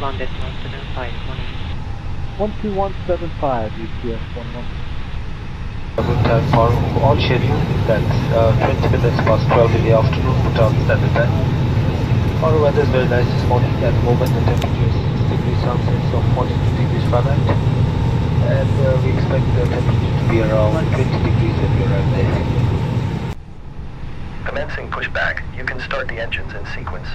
121 decimal 75 morning. 12175 UPS 11. Good time for all schedule that's uh, 20 minutes past 12 in the afternoon Bhutan Standard Time. Our weather is very nice this morning. At the moment the temperature is 6 degrees Celsius or 42 degrees Fahrenheit. And uh, we expect the temperature to be around 20 degrees when we arrive there. Commencing pushback. You can start the engines in sequence.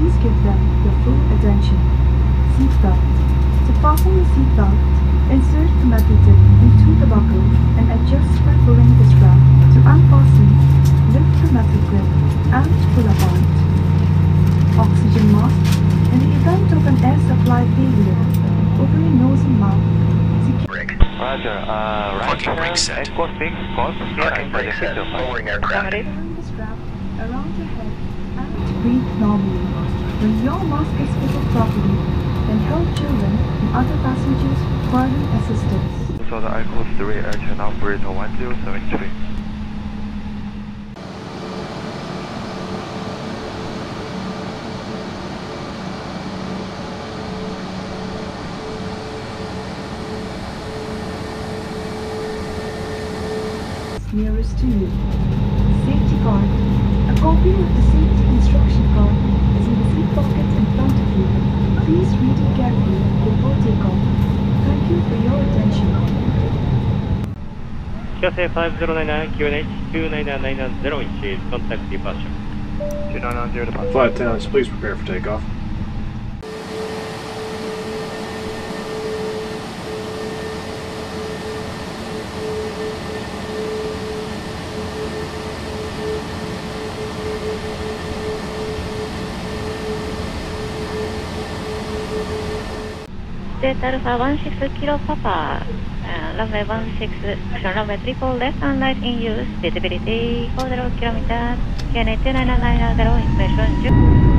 Please give them your full attention. Seatbelt. To fasten your seatbelt, insert the metal tip into the buckle and adjust by pulling the strap. To unfasten, lift the metal grip and pull apart. Oxygen mask. In the event of an air supply failure, open your nose and mouth. Secure Rig. Roger, uh, right Parking brake set. Echo 6, course Parking brake set. sector 5. Lowering aircraft. Pulling the strap around your head and breathe normally. When your mask is fitted properly, then help children and other passengers requiring assistance. So the Echo 3 air channel operator 1073. Nearest to you. Safety card. A copy of the safety instruction card is in the seat pocket in front of you. Please read it carefully before takeoff. Thank you for your attention. QSA 5099 QNH 29990 contact departure. 2990 departure. Flight attendants, please prepare for takeoff. Delta Alpha 16 Kilo Papa, uh, runway 16, action runway triple left and right in use, visibility 40 kilometers, KNA 29990, information 10.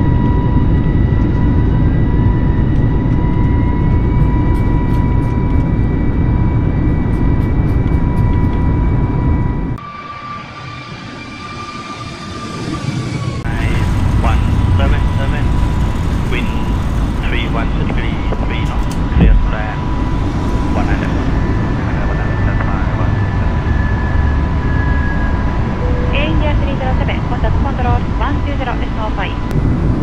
120SO5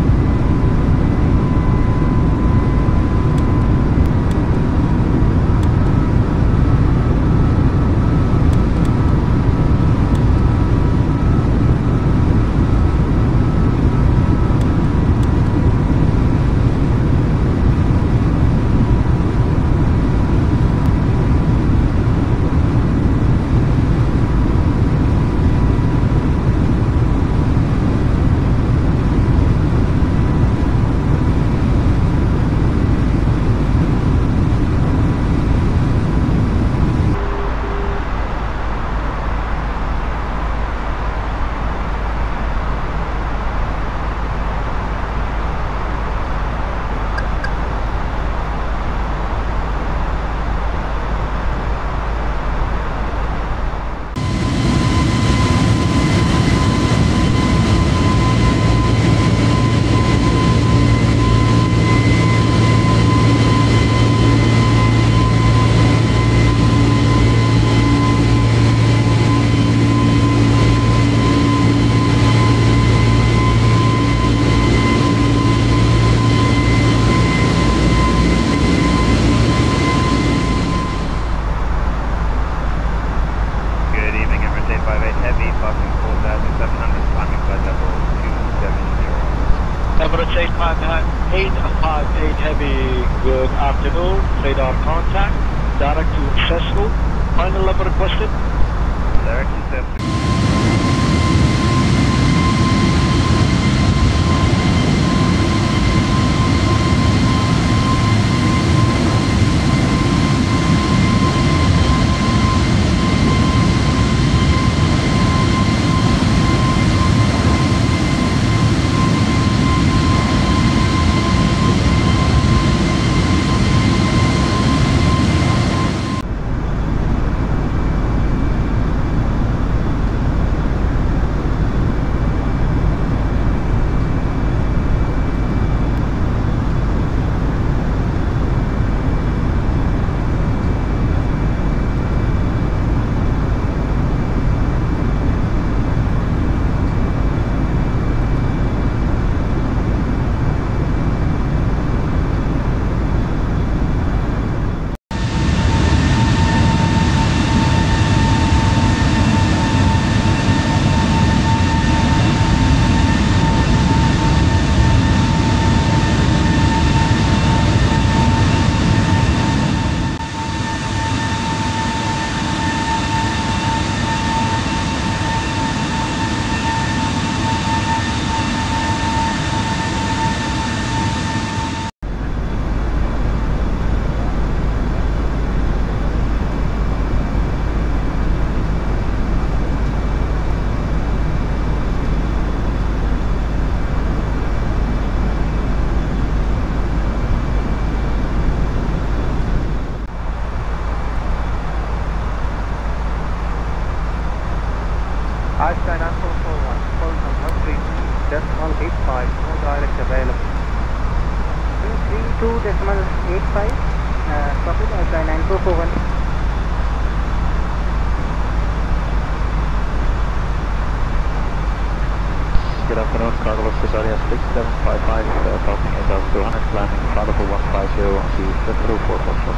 755 is uh, approaching above 200, climbing Prodigal 150 to the Central 4 Foxtrot.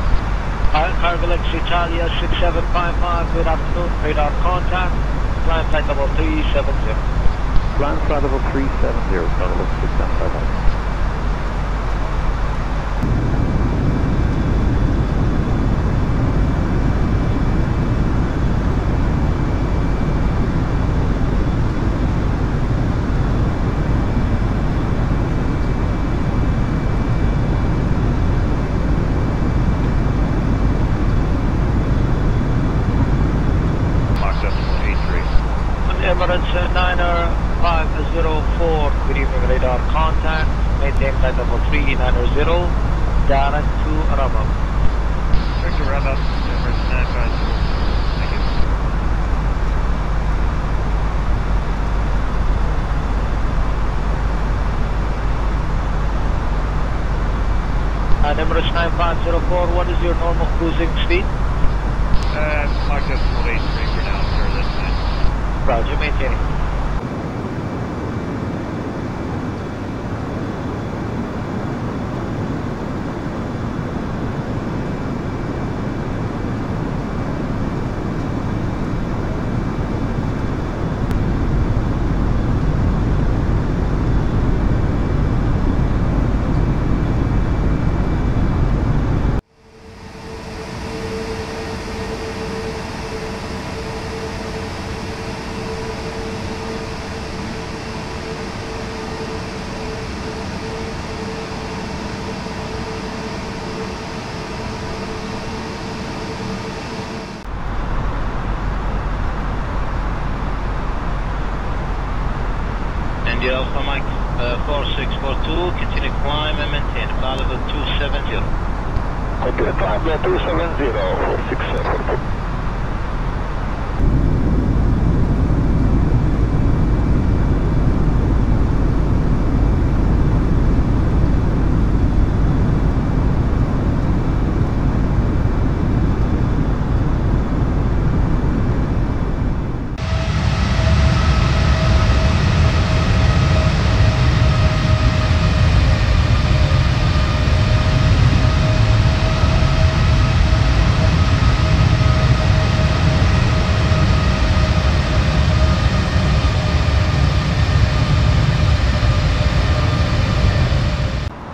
Italia 6755, good afternoon, radar contact, climb flight level 370. Climb flight level 370, Bravo 6755. Emirates uh, Niner 504, good evening, radar contact, maintain flight level 390, direct to Araba. Victor round up, Emirates 950. Thank you. And Emirates 9504, what is your normal cruising speed? Uh, Mach decimal 83 for now, sir, that's fine. Roger, maintaining. India Alpha Mike uh, 4642, continue climb and maintain level 270. Continue climb uh, 270, 4642.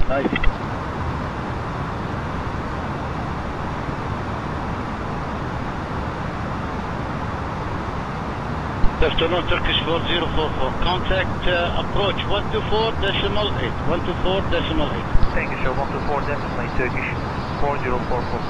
Nice. Afternoon Turkish 4044. Contact uh, approach 124 decimal 8. 124 decimal 8. Thank you, sir. 124 decimal Turkish 4044.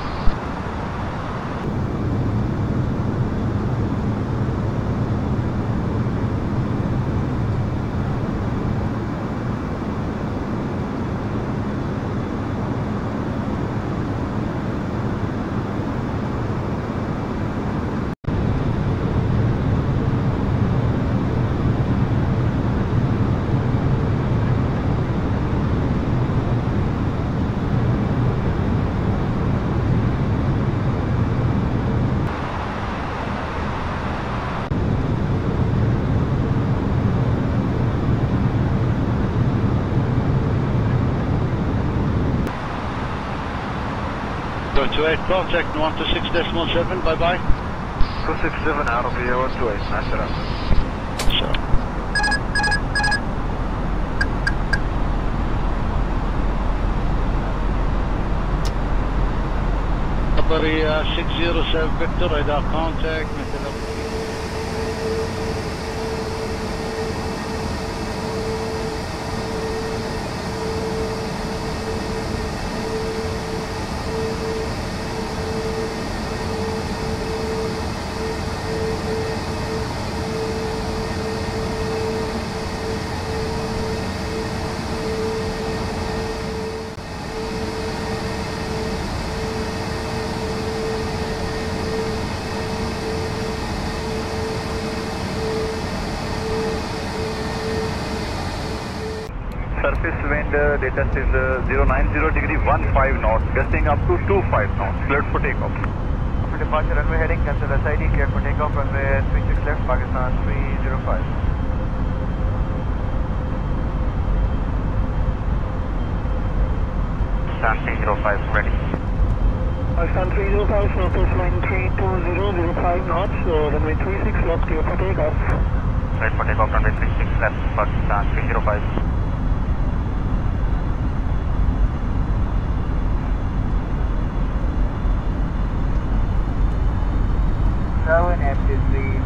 Go to 8 contact 126 decimal 7. Bye bye. 267 out of the 128, nice enough. So. Number uh, 607 Victor, radar contact. Wind, uh, latest is uh, 090 degree 15 knots, gusting up to 25 knots. Cleared for takeoff. For departure, runway heading, cancel SID, clear for takeoff, runway 36 left, Pakistan 305. Pakistan 305 ready. Pakistan 305, surface line 32005 knots, so runway 36 left, clear for takeoff. Cleared for takeoff, runway 36 left, Pakistan 305.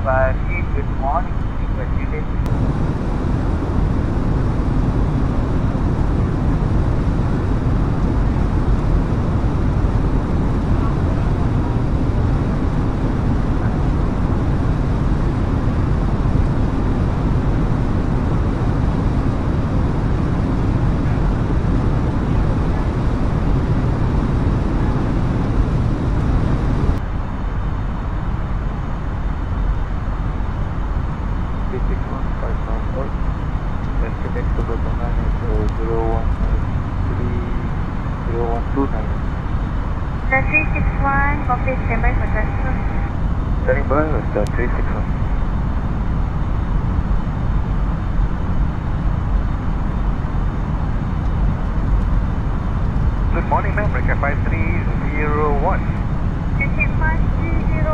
FT3 five. Good morning. Request morning, ma'am. Recap 5301. Recap 5301,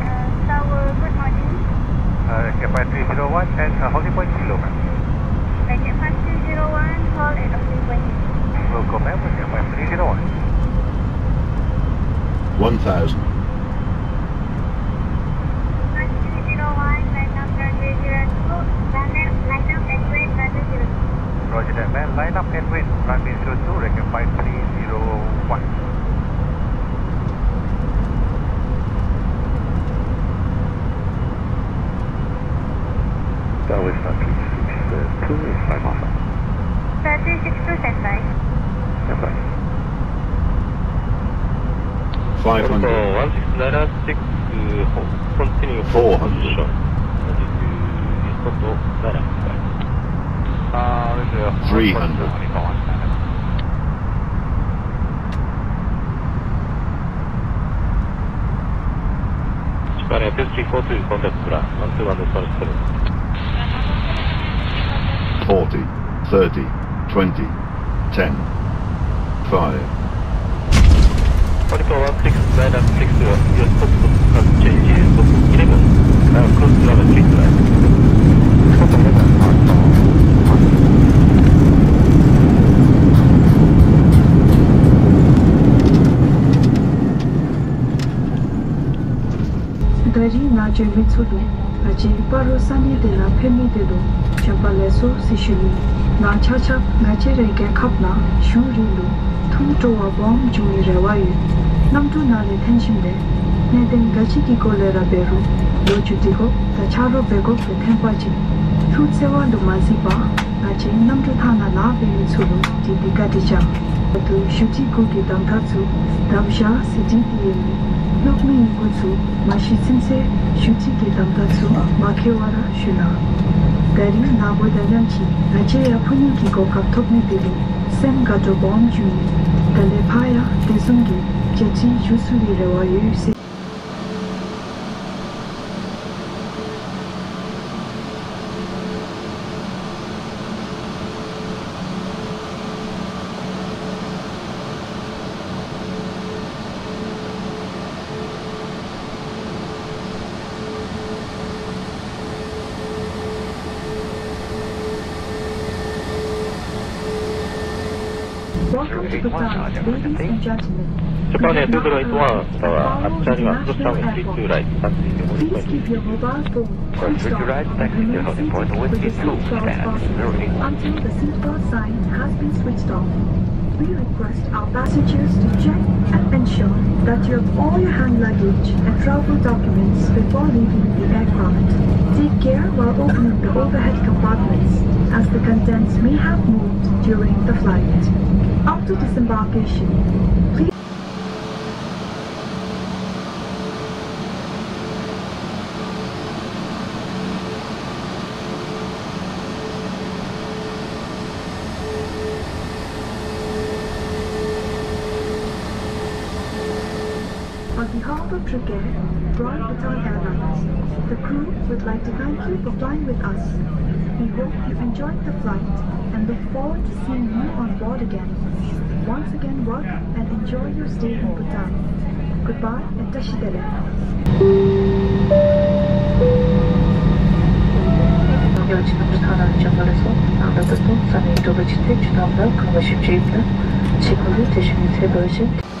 uh, tower, good morning. Uh, Recap 5301 and uh, holding point below, ma'am. Recap 5301, hold at holding point. Welcome, ma'am. Recap 5301. 1000. 5301, line up runway 02, line up, line up and wait runway 02. Roger that, ma'am. Line up and wait. Runway 02, Recap 5301. That was not three six two is five alpha. The 362 standby. Stand by. 500. 1696, continue 400. Uh, this is a 300. Japan FS342, contact Bra, 121 40, 30, 20, 10, 5, Particle 16, your stop has changed, stop 11, uh, close to runway 3 kari na je mitsudu aji paru sani de la pemi de do champa le so si shuni na cha cha na che re ge khap na shun ri lu thum to wa bom ju ni re wa yu nam tu na le ten shin de ne den ga chi ki ko le ra be ru do chu ti ko ta cha ro be ko pe ten pa chi thu che wa do ma si pa aji nam tu tha na na be mi chu lu ti ti ka ti cha tu shu chi ko ki dam tha chu dam sha si ti ti ye lokmi niko tsu ma shi tsimse shuti ki tamta tsu ma kewara shuna. Gari na bo dalyam chi na che ya puni ki go kap topni pili sem gato bom juni dale paya desung ki chechi yusuri rewa yu se 첫 번째 두드러 있던 앞차와 앞차리와 수차는 뒤쪽 라이트 탑승이 모두 For future rides, taxis are held important with the two. Until the seatbelt sign has been switched off. We request our passengers to check and ensure that you have all your hand luggage and travel documents before leaving the aircraft. Take care while opening the overhead compartments as the contents may have moved during the flight. After disembarkation, please On behalf of Drukair, Royal Bhutan Airlines, the crew would like to thank you for flying with us. We hope you enjoyed the flight and look forward to seeing you on board again. Once again, welcome and enjoy your stay in Bhutan. Goodbye and Tashidele. Anadolu Sami Dobroç'te Çınav'da Kavaşı Çeyip'te Çekoli Teşvini Tebörcek